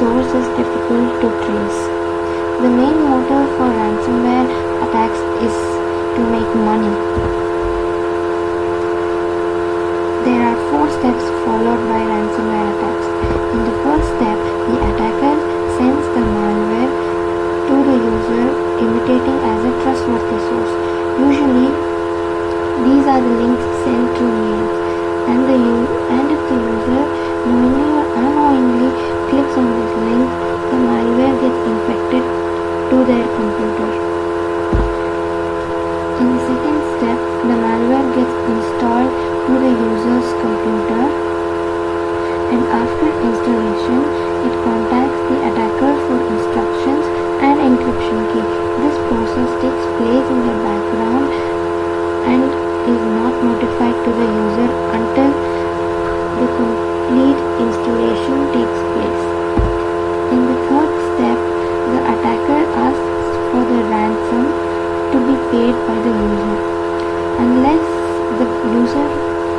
source is difficult to trace. The main motive for ransomware attacks is to make money. There are four steps followed by ransomware attacks. there.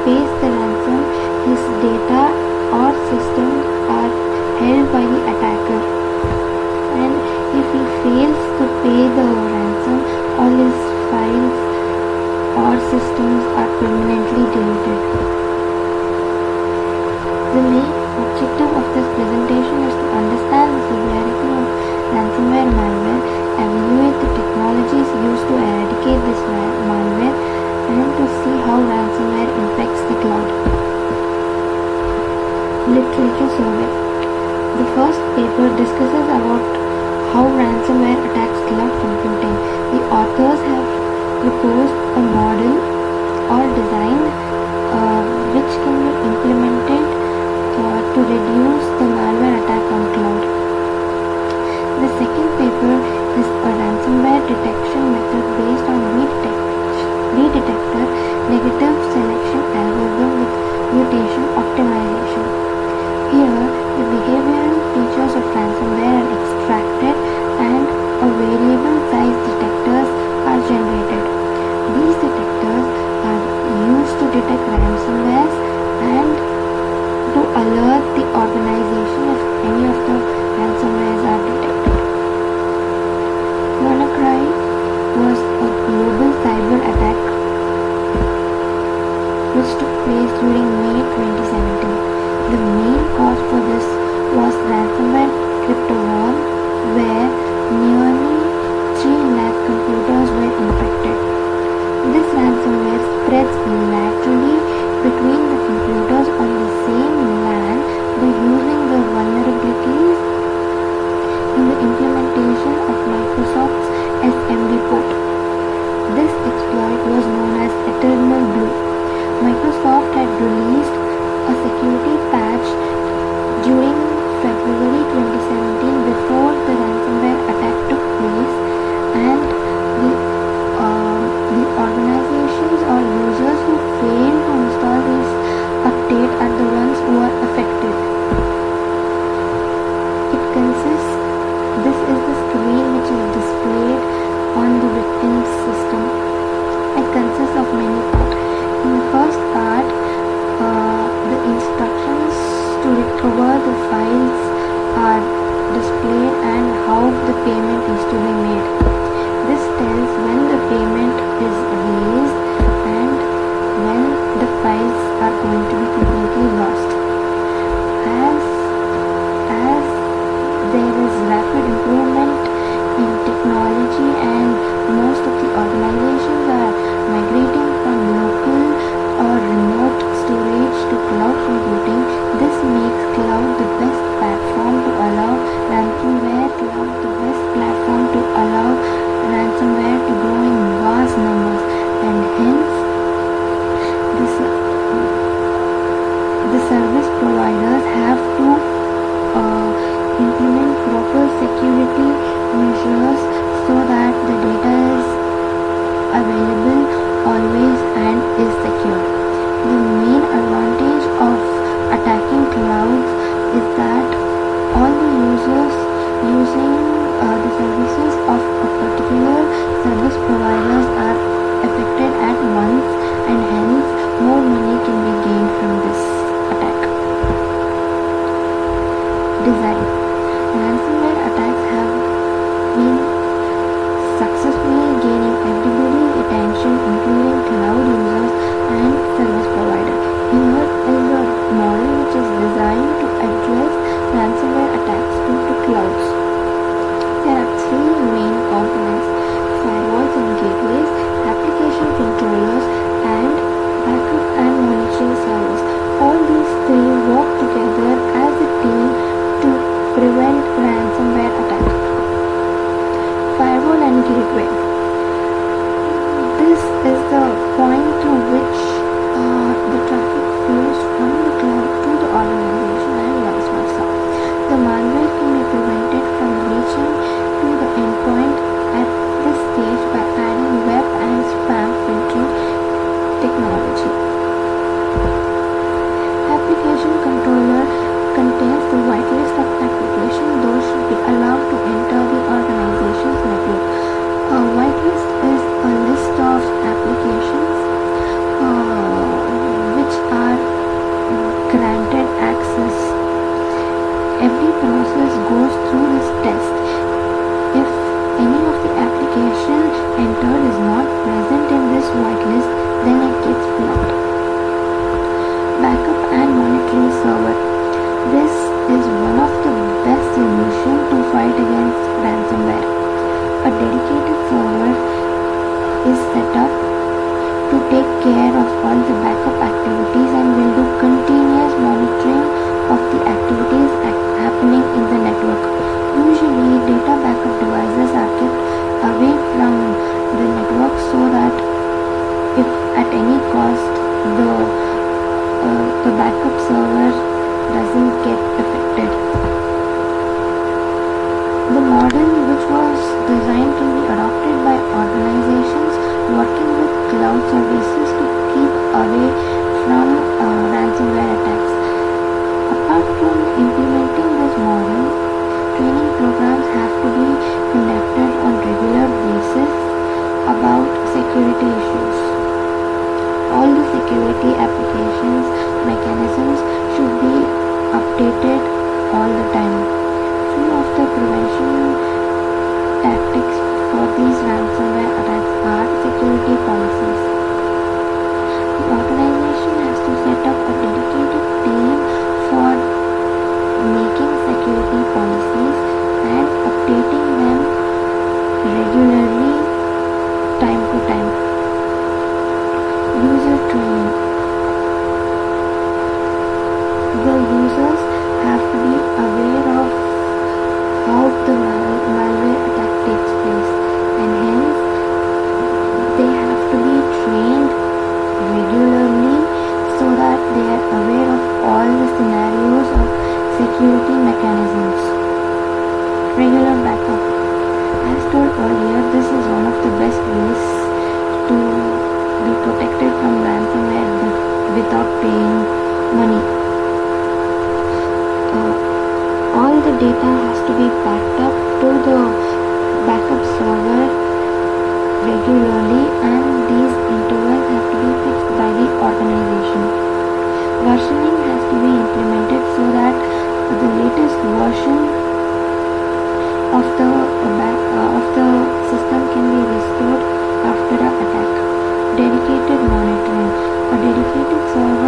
Peace ransomware attacks cloud computing, the authors have proposed a model or design uh, which can be implemented uh, to reduce the the files are displayed and how the payment is to be made. And gateway. This is the point to which cloud services to keep away from uh, ransomware attacks. Apart from implementing this model, training programs have to be conducted on regular basis about security issues. All the security applications without paying money. Uh, all the data has to be backed up to the backup server regularly and these intervals have to be fixed by the organization. Versioning has to be implemented so that the latest version of the So